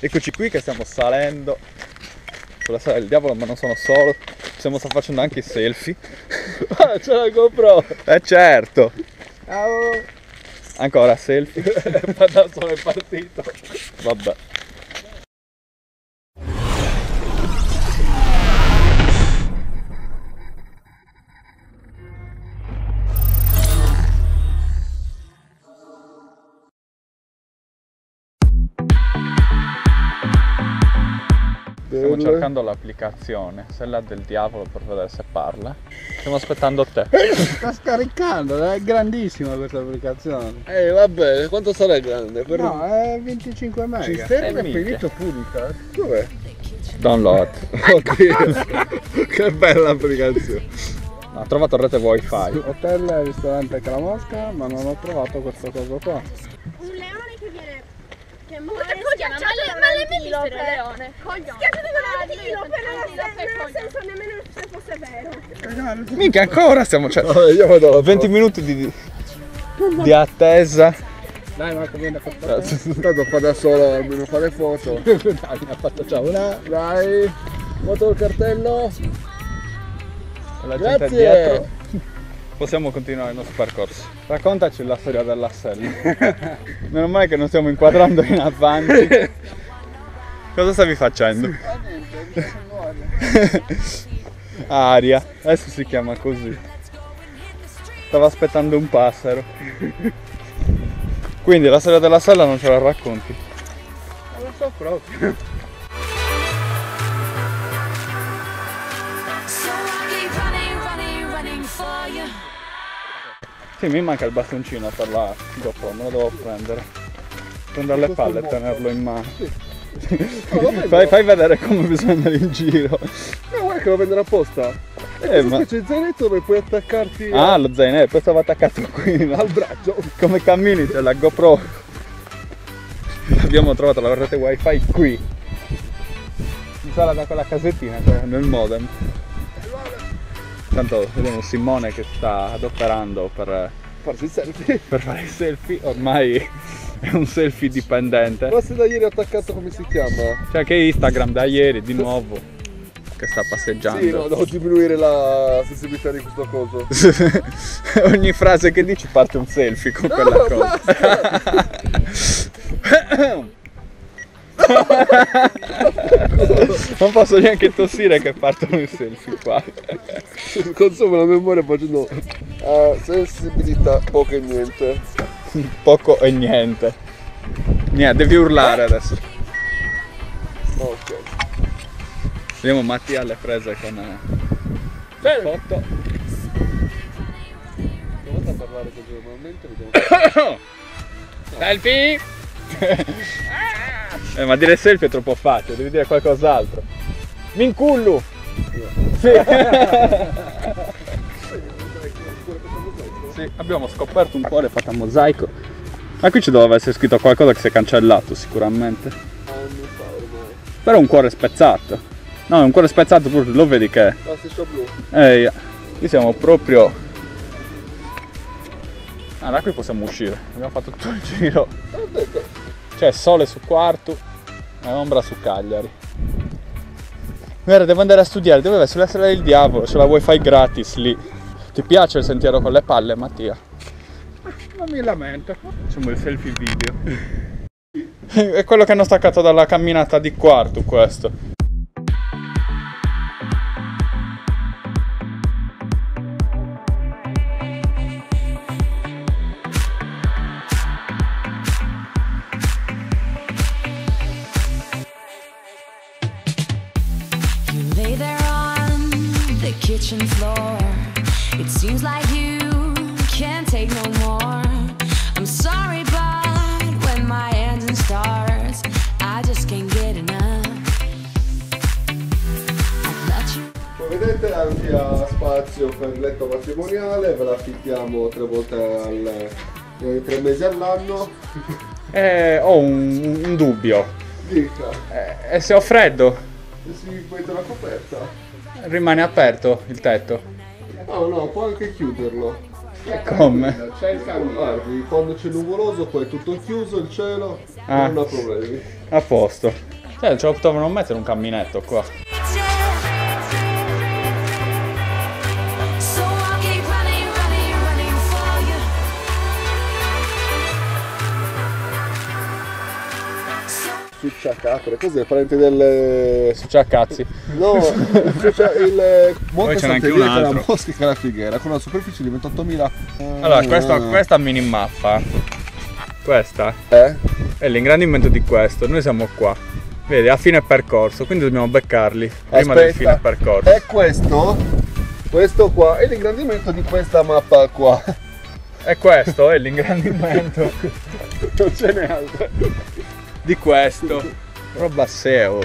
Eccoci qui che stiamo salendo sulla sala del diavolo, ma non sono solo. Stiamo facendo anche i selfie. Ah, c'è la GoPro! Eh certo! Ciao! Ancora selfie. Padasole è partito. Vabbè. Stiamo Belle. cercando l'applicazione, Sella del diavolo per vedere se parla. Stiamo aspettando te. Sta scaricando, è grandissima questa applicazione. Eh vabbè, quanto sarà grande? Per... No, è 25 Ci mega. serve Eh, minchia. finito pubblica? Dov'è? Download. Oddio, che bella applicazione. Ha trovato rete wifi. Hotel e ristorante Calamosca, ma non ho trovato questo coso qua. Un leone che viene. Che muore Coglione, ma le- ma le hai visto il leone? Coglione. Schiacciato con Ah, l'antilope, lì, non ha senso nemmeno se fosse vero. Minchia ancora stiamo cioè, Vabbè, io vado alla 20 minuti di, di attesa. Dai Marco, vieni a fare foto. Tanto fa da solo almeno fare foto. Dai, mi ha fatto ciao. Una. Dai, foto il cartello. La gente Grazie. Possiamo continuare il nostro percorso. Raccontaci la storia dell'assello. Meno male che non stiamo inquadrando in avanti. Cosa stavi facendo? Aria, adesso si chiama così. Stavo aspettando un passero. Quindi la storia della sella non ce la racconti. Non lo so proprio. Sì, mi manca il bastoncino per la GoPro, me lo devo prendere. Prendere le palle e tenerlo in mano. fai, fai vedere come bisogna andare in giro. No, guarda che lo vendono apposta. Eh, ma... C'è il zainetto dove puoi attaccarti Ah, lo zainetto, poi stavo attaccato qui. no? al braccio. Come cammini c'è la GoPro. Abbiamo trovato la rete wifi qui. In sala da quella casettina, cioè nel modem. Tanto vediamo Simone che sta adoperando per, Farsi il selfie. per fare i selfie. Ormai è un selfie dipendente. Ma se da ieri ho attaccato come si chiama? Cioè che Instagram da ieri di nuovo che sta passeggiando. Sì, no, devo diminuire la sensibilità di questo coso. Ogni frase che dici parte un selfie con quella cosa. non posso neanche tossire che partono i selfie qua. Consumo la memoria facendo eh, sensibilità poco e niente. Poco e niente. Niente, devi urlare adesso. Ok. Vediamo Mattia alle prese con eh, le foto. Provate a parlare così normalmente, vediamo. Selfie! eh, ma dire selfie è troppo facile, devi dire qualcos'altro. Mincullu! Sì. sì, abbiamo scoperto un cuore fatto a mosaico. Ma qui ci doveva essere scritto qualcosa che si è cancellato sicuramente. Però è un cuore spezzato. No, è un cuore spezzato pure, lo vedi che è. La striscia blu. Ehi, qui siamo proprio... Ah, da qui possiamo uscire. Abbiamo fatto tutto il giro. C'è sole su Quartu e ombra su Cagliari. Guarda, devo andare a studiare, dove vai? Sulla strada del diavolo, c'è la wifi gratis lì. Ti piace il sentiero con le palle, Mattia? Non mi lamento. Facciamo il selfie video. È quello che hanno staccato dalla camminata di Quartu questo. Kitchen floor. It seems like you can't take no more. I'm sorry, but when my engine starts, I just can't get enough. Come vedete anche ha spazio per il letto matrimoniale, ve l'affittiamo tre volte al eh, tre mesi all'anno. Eh, ho un, un dubbio. Dica, Eh, e se ho freddo, se si mette la coperta. Rimane aperto il tetto. No, no, può anche chiuderlo. Come? C'è il cambio. Guardi, quando c'è nuvoloso poi è tutto chiuso il cielo, Ah. non ha problemi. A posto. Cioè, ce lo potevano mettere un camminetto qua. Succiacapre, cos'è? Parente del... Ciao cazzi. No, succia- il Monte ce n'è anche Sant'Elia un che è la altro. Mosca che è la Figuera con una superficie di 28.000 Allora, questa, questa minimappa, questa Eh? è l'ingrandimento di questo. Noi siamo qua. Vedi, a fine percorso, quindi dobbiamo beccarli prima del Aspetta. fine percorso. E questo, questo qua è l'ingrandimento di questa mappa qua. E questo è l'ingrandimento Non ce n'è altro. Di questo. Roba SEO.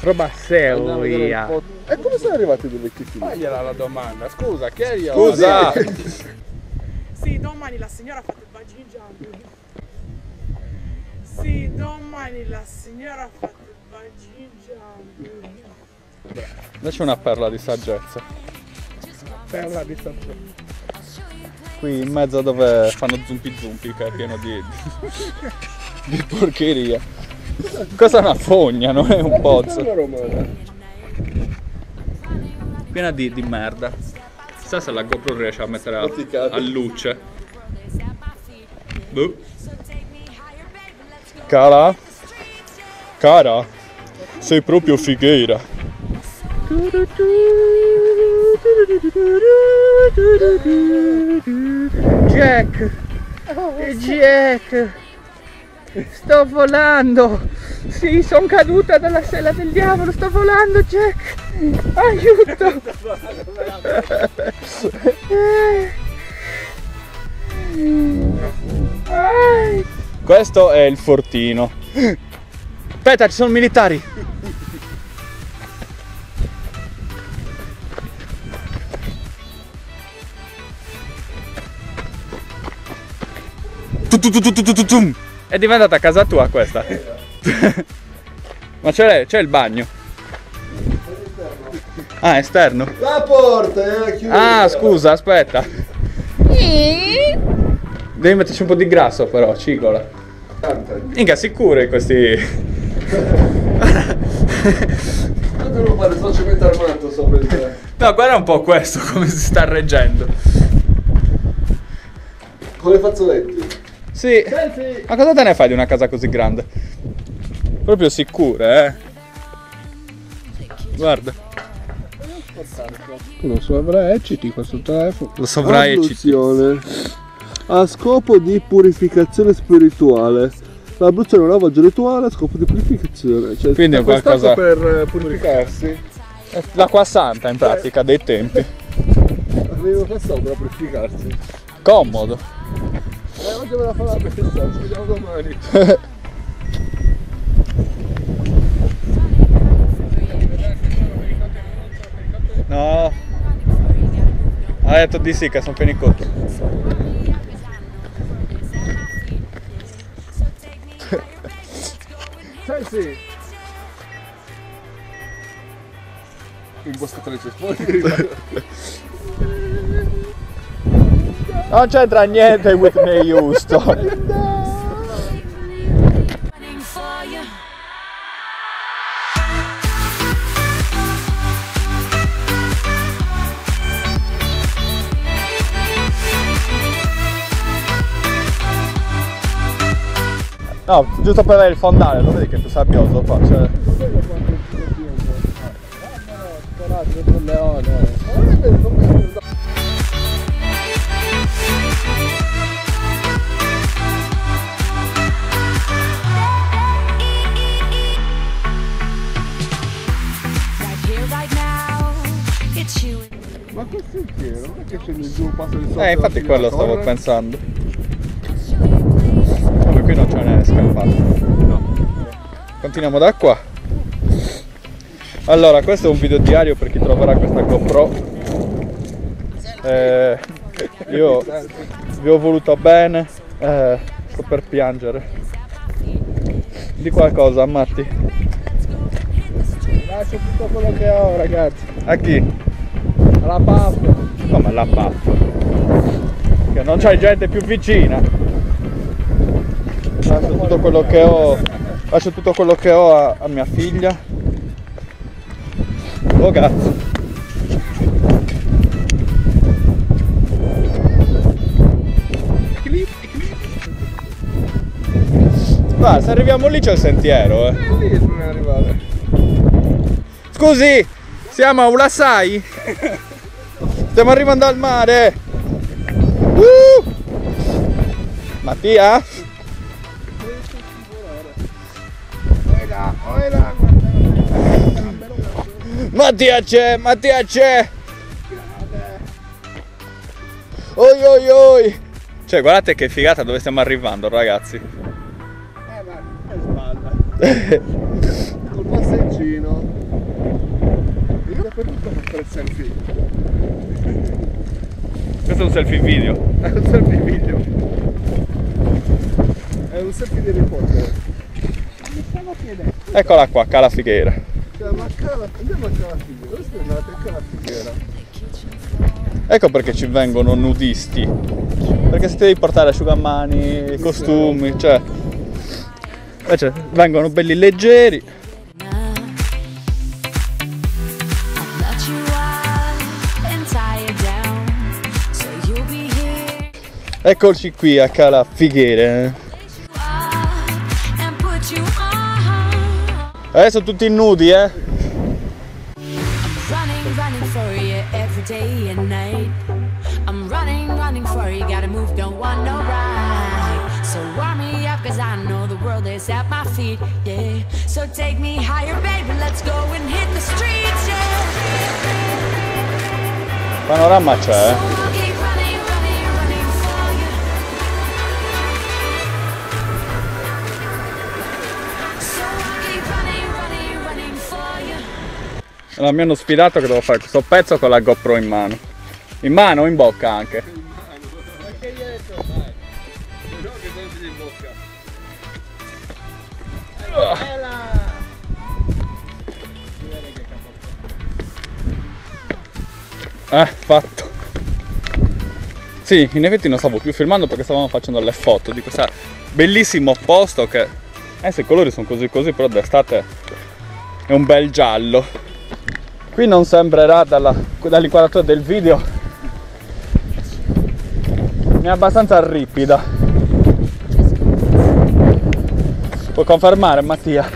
Roba SEO. E come sono arrivati dei vecchietti? Fagliela la domanda. Scusa, chi eri io? Scusa! Sì, domani la signora ha fatto il bungee jumping. Sì, domani la signora ha fatto il bungee jumping. Dacci una perla di saggezza. Perla di stazione. Qui in mezzo dove fanno zumpi zumpi che è pieno di, di porcheria. Cosa è una fogna, non è un pozzo. Una romana. Piena di, di merda. Chissà se la GoPro riesce a mettere a, a luce. Boh. Cara? Cara? Sei proprio figheira. Jack! Jack! Sto volando! Sì, sono caduta dalla sella del diavolo, sto volando, Jack! Aiuto! Questo è il fortino. Aspetta, ci sono militari! Tu, tu, tu, tu, tu, tu, tu, tum. È diventata casa tua questa. Ma c'è, c'è il bagno. Ah, esterno. La porta è chiusa. Ah, scusa, aspetta. Devi metterci un po' di grasso però, cicola. Minchia, sicuri questi... Io devo fare socio armato sopra il te. No, guarda un po' questo, come si sta reggendo. Con le fazzoletti. Sì. Ma cosa te ne fai di una casa così grande? Proprio sicure, eh? Guarda. Lo sovraecciti questo telefono. Lo sovraecciti. A scopo di purificazione spirituale. L'abluzione è un lavaggio rituale a scopo di purificazione. Cioè, Quindi è qualcosa- per eh, purificarsi. È L'acqua santa, in pratica, dei tempi. Avevo qua sopra per purificarsi. Comodo. Eh, oggi me la fa la pesta, ci vediamo domani. No. Ha detto di sì, che sono pieni cotti. Chelsea! Impostazione cespugli. Non c'entra niente Houston. Running for you. No, giusto per avere il fondale, lo vedi che è sabbioso qua. Cioè... Coraggio del leone. Eh, infatti e la quello stavo corre? pensando. Come qui non ce n'è scappato. No. Continuiamo da qua. Allora, questo è un video diario per chi troverà questa GoPro. Eh, io vi ho voluto bene, eh, sto per piangere. Di qualcosa, Matti. Lascio tutto quello che ho, ragazzi. A chi? Alla pasta. Come la paffa? Che non c'è gente più vicina. Faccio tutto quello che ho, faccio tutto quello che ho a, a mia figlia. Oh cazzo. Guarda, se arriviamo lì c'è il sentiero, eh. E arrivare. Scusi, siamo a Ulasai? Stiamo arrivando al mare. Uh! Mattia? Mattia c'è, Mattia c'è. Oi oi oi. Cioè, guardate che figata dove stiamo arrivando, ragazzi. Col passeggino. Io dappertutto per fare il selfie. Questo è un selfie video. È un selfie video. È un selfie di Potter. Eccola qua, Cala Figuera. Cioè, ma cala, andiamo a Cala Figuera. Dove siete andati a Cala Figuera? Ecco perché ci vengono nudisti. Perché se ti devi portare asciugamani, costumi, cioè. Invece vengono belli leggeri. Eccoci qui a Cala Fighere. up and put you on. Adesso tutti nudi, eh. Running, running for Allora, mi hanno sfidato che devo fare questo pezzo con la GoPro in mano. In mano o in bocca anche. Eh, fatto. Sì, in effetti non stavo più filmando perché stavamo facendo le foto di questo bellissimo posto che... Eh, se i colori sono così così, però d'estate è un bel giallo. Qui non sembrerà dall'inquadratura del video, è abbastanza ripida. Puoi confermare Mattia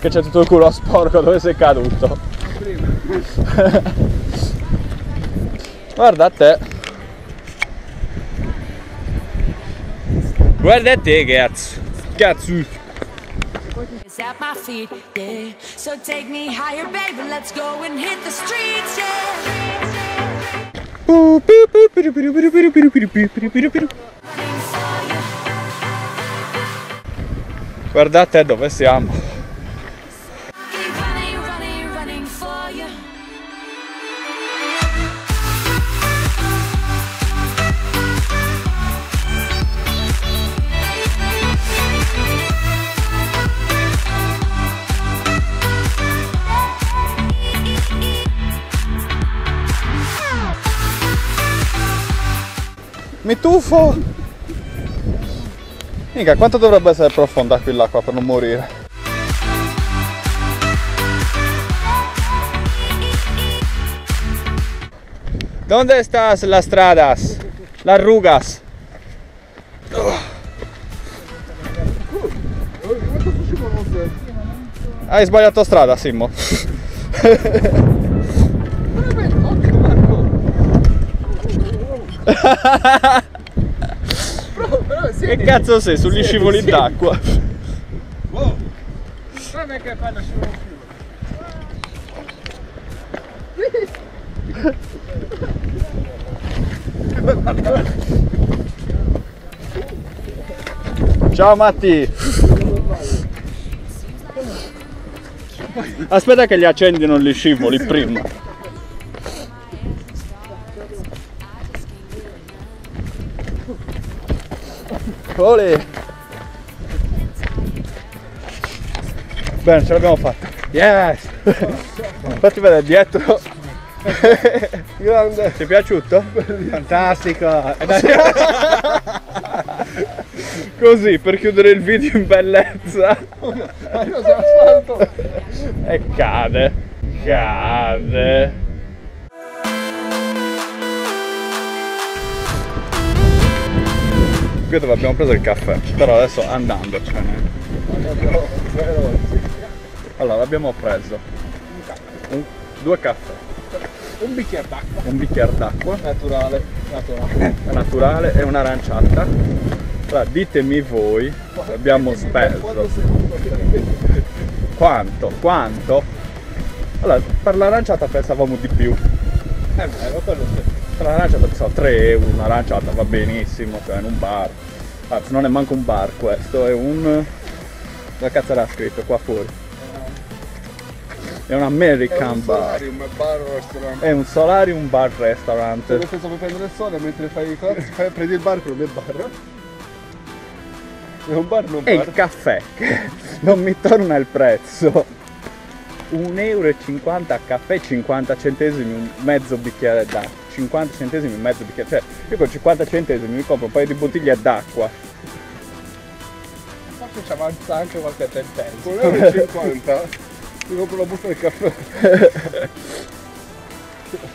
che c'è tutto il culo sporco dove sei caduto? Guarda te. Guarda te cazzo. Cazzo. At my feet, yeah. So take me higher, baby. Let's go and hit the streets, yeah. Guardate dove siamo. Mi tuffo! Mica, quanto dovrebbe essere profonda qui l'acqua per non morire? ¿Dónde estás las stradas? Las rugas. Hai sbagliato strada, Simo. Che cazzo sei sugli scivoli d'acqua? Guarda che bello scivolo Ciao Matti! Aspetta che li accendino gli scivoli prima. Ole! Bene, ce l'abbiamo fatta. Yes! Infatti vedete dietro Grande. Ti è piaciuto? Fantastico! Così, per chiudere il video in bellezza. Io sono asfalto. E cade. Cade. Qui dove abbiamo preso il caffè. Però adesso andandocene. Allora, abbiamo preso un- due caffè, Un bicchiere d'acqua. un bicchiere d'acqua Naturale. Naturale. naturale e un'aranciata. Allora, ditemi voi, abbiamo speso quanto? Quanto? Allora, per l'aranciata pensavamo di più. È vero, quello sì. Per l'aranciata pensavo 3 euro, un'aranciata va benissimo, cioè in un bar. Anzi, non è manco un bar questo, è un... Dove cazzo era scritto qua fuori? È un American bar. Un bar o ristorante. È un solarium bar restaurant. Nel senso puoi prendere il sole mentre fai cose, fai- prendi il bar, quello del bar. È un bar non E bar. il caffè, che non mi torna il prezzo. 1,50 euro a caffè, 50 centesimi un mezzo bicchiere d'acqua. 50 centesimi un mezzo bicchiere. Cioè, io con 50 centesimi mi compro un paio di bottiglie d'acqua. Forse ci avanza anche qualche centesimo. Con 1,50 euro mi compro la busta del caffè.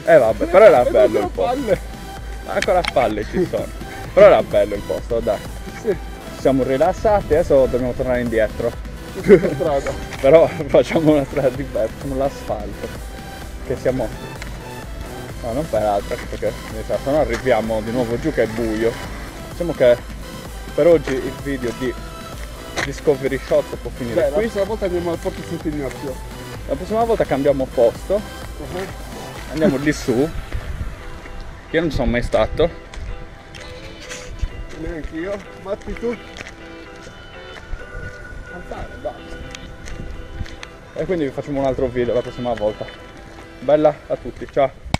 Eh vabbè, però era bello il Palle. posto. Ancora spalle ci sono. Però era bello il posto, dai. Sì, Ci siamo rilassati, adesso dobbiamo tornare indietro. Strada. Però facciamo una strada diversa, facciamo l'asfalto. Che siamo. No, non per altro, anche perché se no arriviamo di nuovo giù che è buio. Diciamo che per oggi il video di Discovery Shot può finire Beh, la qui. prossima volta andiamo al Porto Sant'Ignazio. La prossima volta cambiamo posto, andiamo lì su. Io non sono mai stato. Neanche io. Matti tu. E quindi vi facciamo un altro video la prossima volta. Bella a tutti, ciao!